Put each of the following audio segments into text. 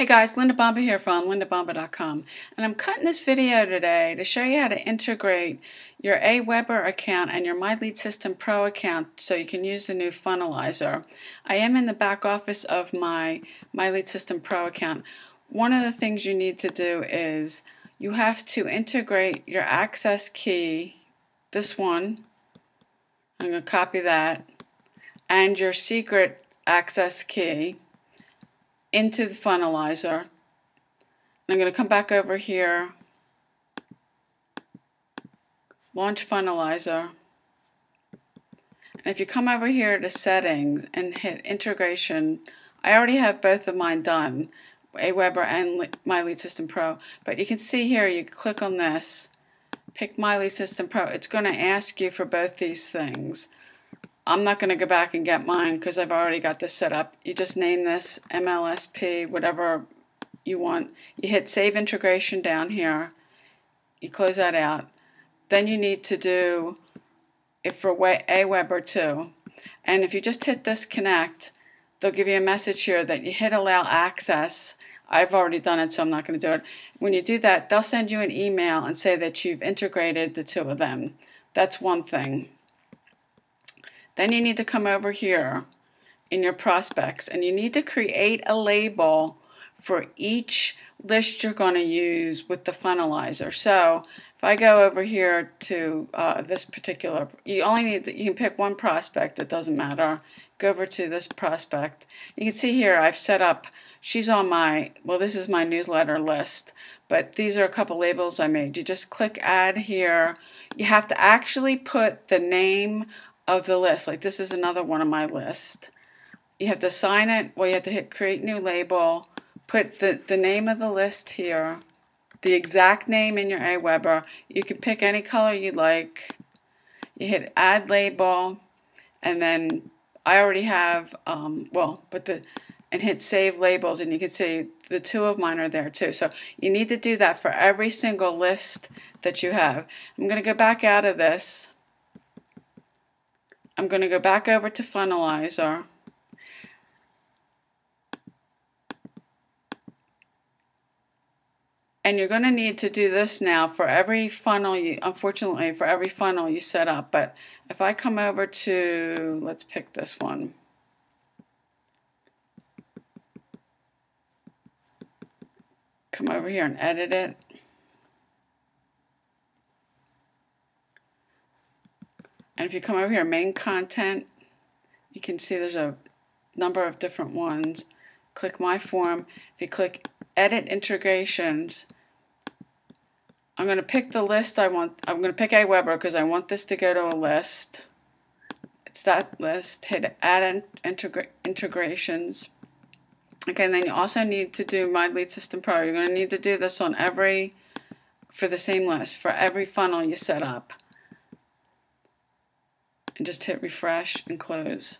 Hey guys, Linda Bomba here from lindabomba.com and I'm cutting this video today to show you how to integrate your Aweber account and your My Lead System Pro account so you can use the new funnelizer. I am in the back office of my My Lead System Pro account. One of the things you need to do is you have to integrate your access key, this one, I'm going to copy that, and your secret access key into the funnelizer. I'm going to come back over here, launch funnelizer. And if you come over here to settings and hit integration, I already have both of mine done, Aweber and My Lead System Pro. But you can see here, you click on this, pick My Lead System Pro. It's going to ask you for both these things. I'm not going to go back and get mine because I've already got this set up. You just name this MLSP, whatever you want. You hit Save Integration down here. You close that out. Then you need to do if for Aweber 2. And if you just hit this connect, they'll give you a message here that you hit allow access. I've already done it, so I'm not going to do it. When you do that, they'll send you an email and say that you've integrated the two of them. That's one thing. Then you need to come over here in your prospects and you need to create a label for each list you're going to use with the funnelizer. So if I go over here to uh, this particular, you only need, to, you can pick one prospect, it doesn't matter. Go over to this prospect. You can see here I've set up, she's on my, well this is my newsletter list, but these are a couple labels I made. You just click add here. You have to actually put the name of the list. Like this is another one on my list. You have to sign it, or you have to hit create new label, put the, the name of the list here, the exact name in your Aweber. You can pick any color you like. You hit add label, and then I already have, um, well, but the, and hit save labels, and you can see the two of mine are there too. So you need to do that for every single list that you have. I'm going to go back out of this I'm going to go back over to Funnelizer. And you're going to need to do this now for every funnel, you, unfortunately, for every funnel you set up. But if I come over to, let's pick this one. Come over here and edit it. And if you come over here, main content, you can see there's a number of different ones. Click My Form. If you click Edit Integrations, I'm going to pick the list I want. I'm going to pick Aweber because I want this to go to a list. It's that list. Hit Add integra Integrations. Okay, and then you also need to do My Lead System Pro. You're going to need to do this on every, for the same list, for every funnel you set up and just hit refresh and close.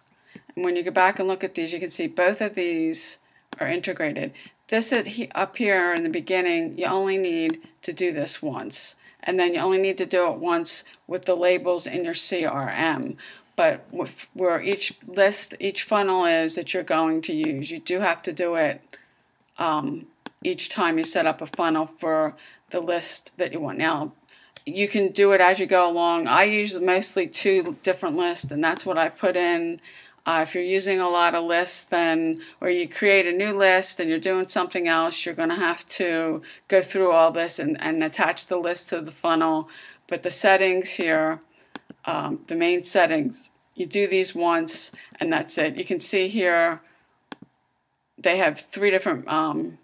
And when you go back and look at these, you can see both of these are integrated. This up here in the beginning, you only need to do this once. And then you only need to do it once with the labels in your CRM. But where each list, each funnel is that you're going to use, you do have to do it um, each time you set up a funnel for the list that you want. Now, you can do it as you go along. I use mostly two different lists, and that's what I put in. Uh, if you're using a lot of lists, then, or you create a new list and you're doing something else, you're going to have to go through all this and, and attach the list to the funnel. But the settings here, um, the main settings, you do these once and that's it. You can see here they have three different um,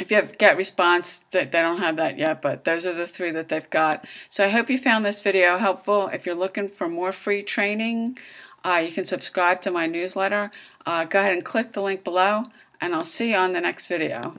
if you have GetResponse, they, they don't have that yet, but those are the three that they've got. So I hope you found this video helpful. If you're looking for more free training, uh, you can subscribe to my newsletter. Uh, go ahead and click the link below, and I'll see you on the next video.